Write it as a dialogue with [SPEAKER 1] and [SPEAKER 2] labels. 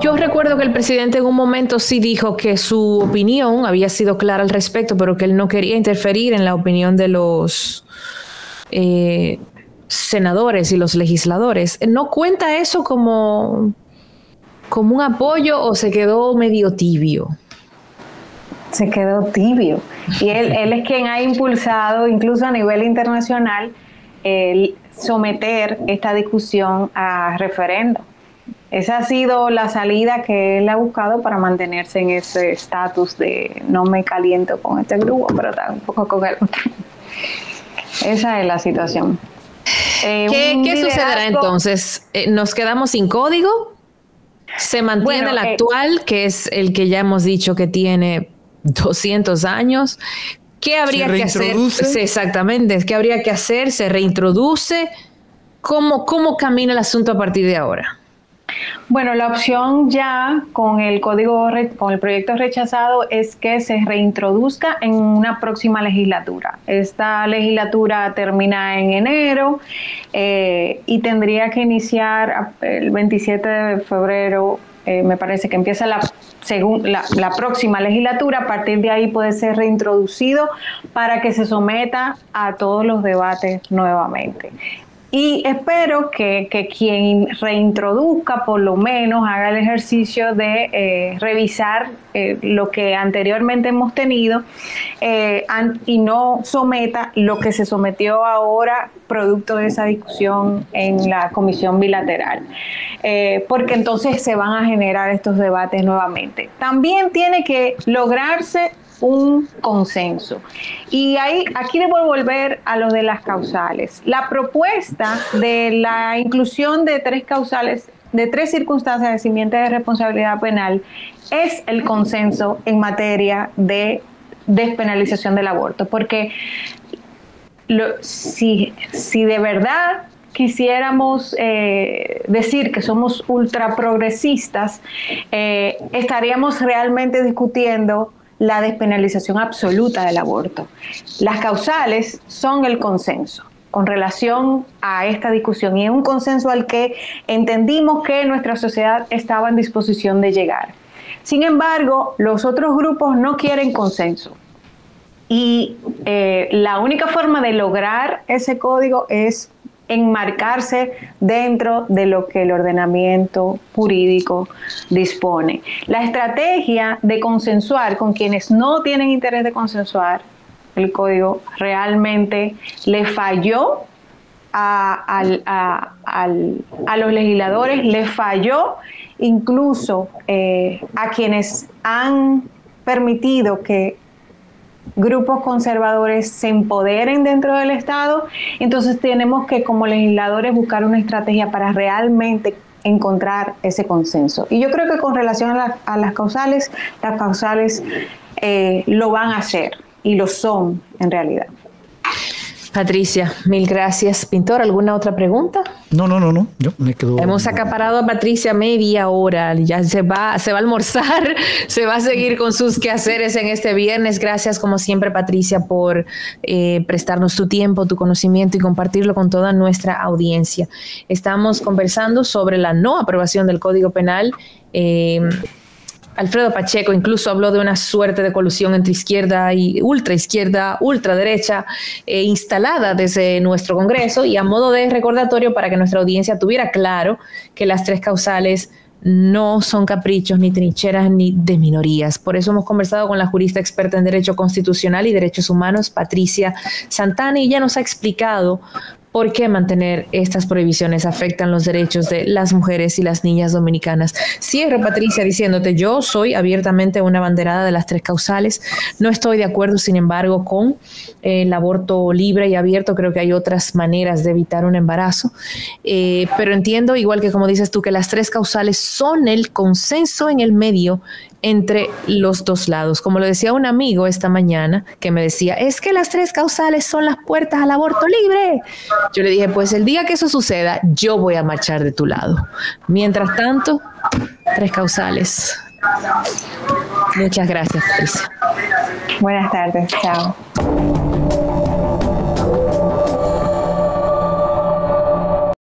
[SPEAKER 1] yo recuerdo que el presidente en un momento sí dijo que su opinión había sido clara al respecto, pero que él no quería interferir en la opinión de los eh, senadores y los legisladores. ¿No cuenta eso como, como un apoyo o se quedó medio tibio?
[SPEAKER 2] Se quedó tibio. Y él, él es quien ha impulsado, incluso a nivel internacional, el someter esta discusión a referendo. Esa ha sido la salida que él ha buscado para mantenerse en ese estatus de no me caliento con este grupo, pero tampoco con el otro. Esa es la situación.
[SPEAKER 1] Eh, ¿Qué, sucederá entonces? Eh, ¿Nos quedamos sin código? ¿Se mantiene el eh, actual, que es el que ya hemos dicho que tiene 200 años? ¿Qué habría que hacer? exactamente, ¿qué habría que hacer? ¿Se reintroduce? ¿Cómo, ¿Cómo camina el asunto a partir de ahora?
[SPEAKER 2] Bueno, la opción ya con el código, con el proyecto rechazado es que se reintroduzca en una próxima legislatura. Esta legislatura termina en enero eh, y tendría que iniciar el 27 de febrero, eh, me parece que empieza la, la próxima legislatura. A partir de ahí puede ser reintroducido para que se someta a todos los debates nuevamente. Y espero que, quien reintroduzca por lo menos haga el ejercicio de eh, revisar eh, lo que anteriormente hemos tenido eh, y no someta lo que se sometió ahora producto de esa discusión en la comisión bilateral, porque entonces se van a generar estos debates nuevamente. También tiene que lograrse un consenso. Y ahí, aquí debo volver a lo de las causales. La propuesta de la inclusión de tres causales, de tres circunstancias de simiente de responsabilidad penal, es el consenso en materia de despenalización del aborto. Porque si, si de verdad quisiéramos eh, decir que somos ultra progresistas, eh, estaríamos realmente discutiendo la despenalización absoluta del aborto. Las causales son el consenso con relación a esta discusión y es un consenso al que entendimos que nuestra sociedad estaba en disposición de llegar. Sin embargo, los otros grupos no quieren consenso. Y eh, la única forma de lograr ese código es enmarcarse dentro de lo que el ordenamiento jurídico dispone. La estrategia de consensuar con quienes no tienen interés de consensuar el código realmente le falló a, los legisladores, le falló incluso eh, a quienes han permitido que grupos conservadores se empoderen dentro del Estado, entonces tenemos que como legisladores buscar una estrategia para realmente encontrar ese consenso. Y yo creo que con relación a, las causales, las causales eh, lo van a hacer y lo son en realidad.
[SPEAKER 1] Patricia, mil gracias. Pintor, ¿alguna otra pregunta?
[SPEAKER 3] No, no, no, no. Yo me quedo.
[SPEAKER 1] Hemos acaparado a Patricia media hora. Ya se va, se va a almorzar, se va a seguir con sus quehaceres en este viernes. Gracias, como siempre, Patricia, por eh, prestarnos tu tiempo, tu conocimiento y compartirlo con toda nuestra audiencia. Estamos conversando sobre la no aprobación del Código Penal. Eh, Alfredo Pacheco incluso habló de una suerte de colusión entre izquierda y ultraizquierda, ultraderecha, eh, instalada desde nuestro Congreso y a modo de recordatorio para que nuestra audiencia tuviera claro que las tres causales no son caprichos ni trincheras ni de minorías. Por eso hemos conversado con la jurista experta en Derecho Constitucional y Derechos Humanos, Patricia Santana, y ella nos ha explicado ¿Por qué mantener estas prohibiciones afectan los derechos de las mujeres y las niñas dominicanas? Cierro, Patricia, diciéndote, yo soy abiertamente una banderada de las tres causales. No estoy de acuerdo, sin embargo, con el aborto libre y abierto. Creo que hay otras maneras de evitar un embarazo. Eh, pero entiendo, igual que como dices tú, que las tres causales son el consenso en el medio entre los dos lados. Como lo decía un amigo esta mañana, que me decía, es que las tres causales son las puertas al aborto libre. Yo le dije, pues el día que eso suceda, yo voy a marchar de tu lado. Mientras tanto, tres causales. Muchas gracias, Patricia.
[SPEAKER 2] Buenas tardes, chao.